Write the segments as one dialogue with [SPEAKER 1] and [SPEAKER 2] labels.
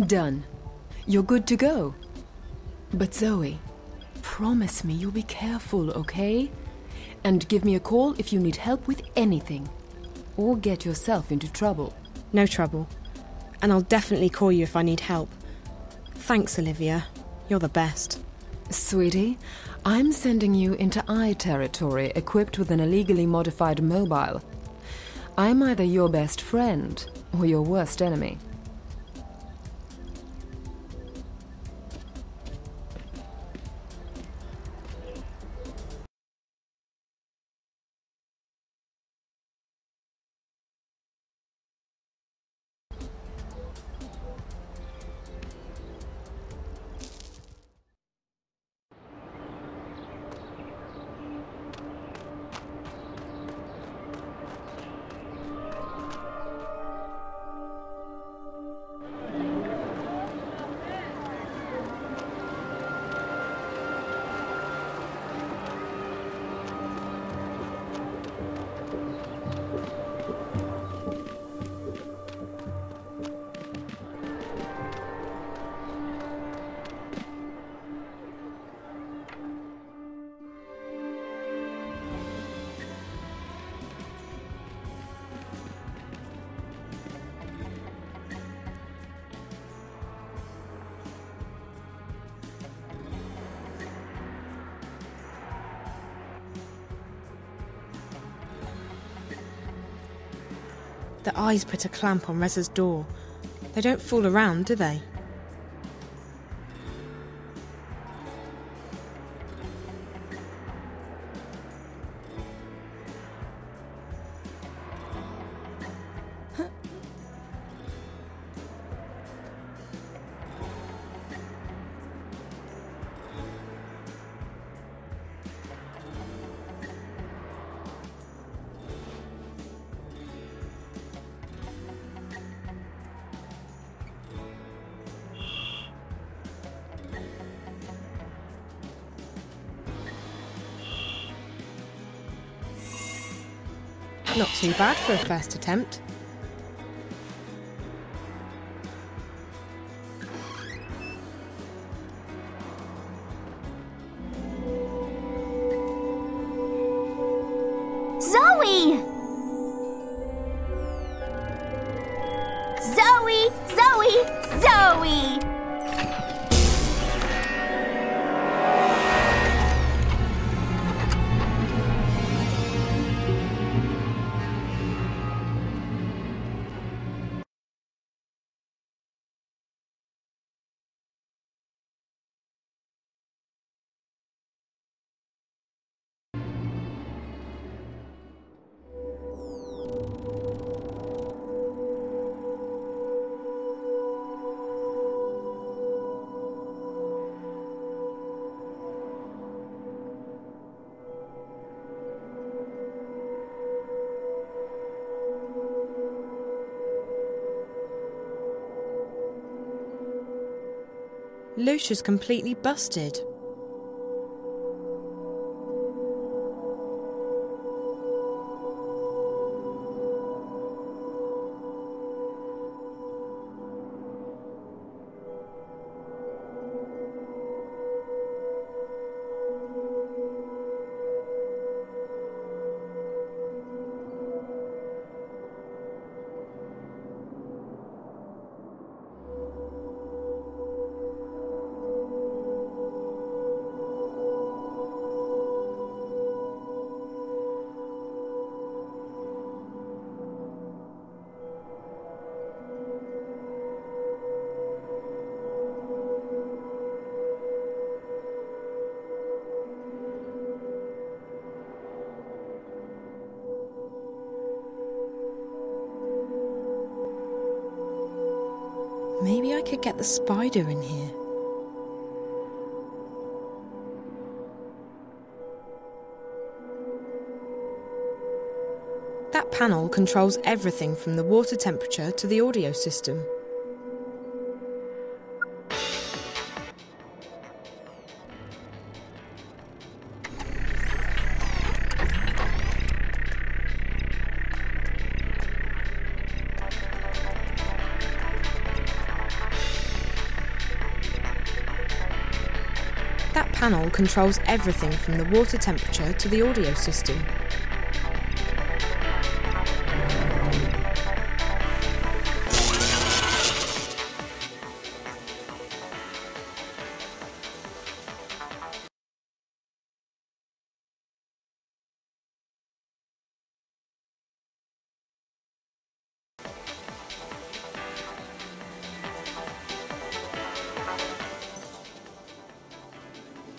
[SPEAKER 1] Done. You're good to go. But Zoe, promise me you'll be careful, okay? And give me a call if you need help with anything. Or get yourself into trouble.
[SPEAKER 2] No trouble. And I'll definitely call you if I need help. Thanks, Olivia. You're the best.
[SPEAKER 1] Sweetie, I'm sending you into EYE territory equipped with an illegally modified mobile. I'm either your best friend or your worst enemy.
[SPEAKER 2] The eyes put a clamp on Reza's door. They don't fool around, do they? Not too bad for a first attempt. Lucia's completely busted. Maybe I could get the spider in here. That panel controls everything from the water temperature to the audio system. Panel controls everything from the water temperature to the audio system.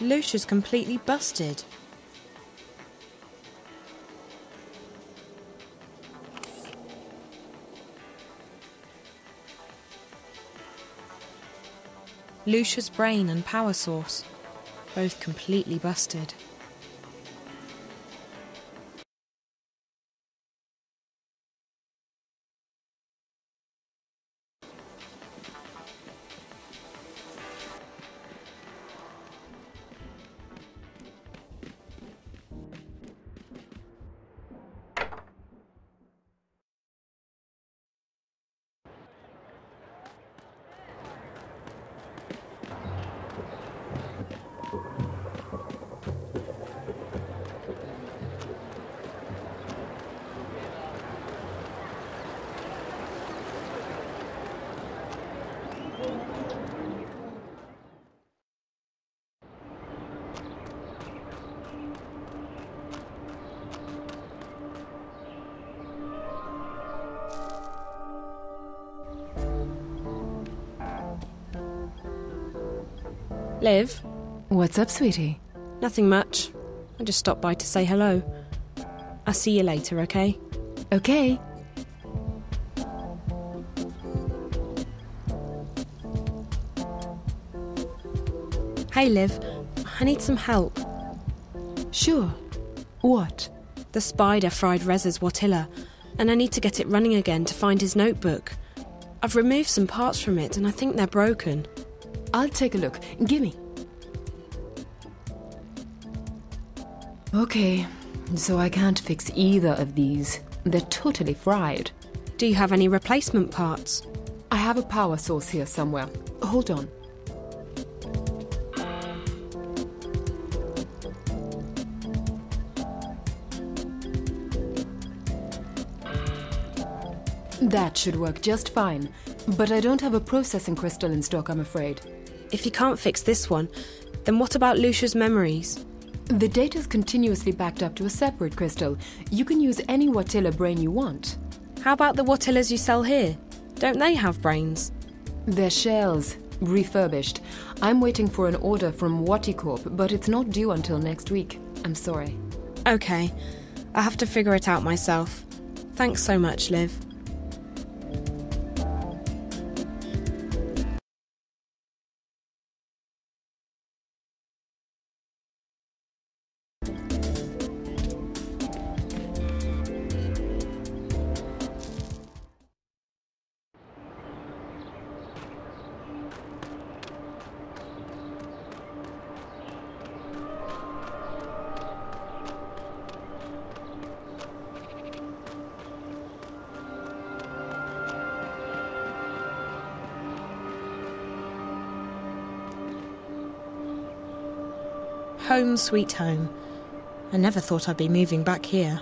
[SPEAKER 2] Lucia's completely busted. Lucia's brain and power source, both completely busted. Liv,
[SPEAKER 1] What's up, sweetie?
[SPEAKER 2] nothing much. I just stopped by to say hello. I'll see you later, okay?
[SPEAKER 1] Okay.
[SPEAKER 2] Hey, Liv, I need some help.
[SPEAKER 1] Sure. What?
[SPEAKER 2] The spider fried Reza's Watilla, and I need to get it running again to find his notebook. I've removed some parts from it, and I think they're broken.
[SPEAKER 1] I'll take a look. Gimme. Okay, so I can't fix either of these. They're totally fried.
[SPEAKER 2] Do you have any replacement parts?
[SPEAKER 1] I have a power source here somewhere. Hold on. That should work just fine. But I don't have a processing crystal in stock, I'm afraid.
[SPEAKER 2] If you can't fix this one, then what about Lucia's memories?
[SPEAKER 1] The data is continuously backed up to a separate crystal. You can use any Watilla brain you want.
[SPEAKER 2] How about the Watillas you sell here? Don't they have brains?
[SPEAKER 1] They're shells, refurbished. I'm waiting for an order from Waticorp, but it's not due until next week. I'm sorry.
[SPEAKER 2] Okay, I have to figure it out myself. Thanks so much, Liv. Home sweet home. I never thought I'd be moving back here.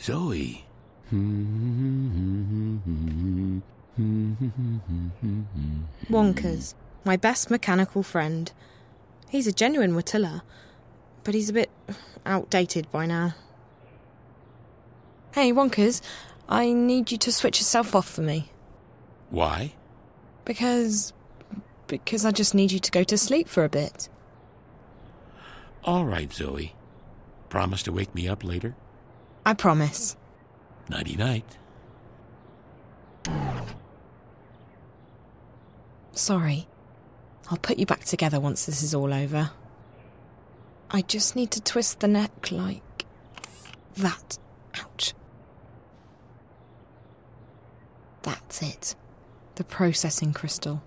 [SPEAKER 3] Zoe.
[SPEAKER 2] Hmm, hmm, hmm, Wonkers, my best mechanical friend. He's a genuine Watilla, but he's a bit outdated by now. Hey, Wonkers, I need you to switch yourself off for me.
[SPEAKER 3] Why?
[SPEAKER 2] Because. because I just need you to go to sleep for a bit.
[SPEAKER 3] All right, Zoe. Promise to wake me up later?
[SPEAKER 2] I promise.
[SPEAKER 3] Nighty night.
[SPEAKER 2] Sorry. I'll put you back together once this is all over. I just need to twist the neck like that. Ouch. That's it. The processing crystal.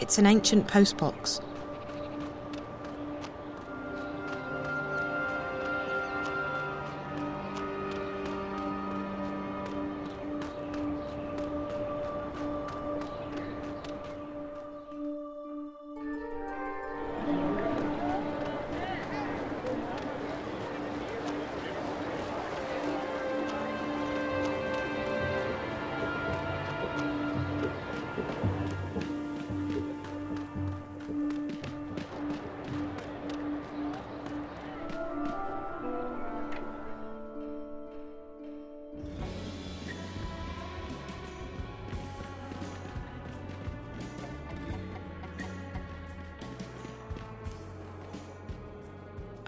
[SPEAKER 2] It's an ancient postbox.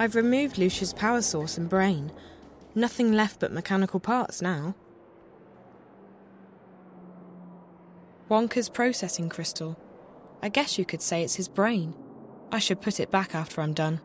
[SPEAKER 2] I've removed Lucia's power source and brain. Nothing left but mechanical parts now. Wonkers' processing crystal. I guess you could say it's his brain. I should put it back after I'm done.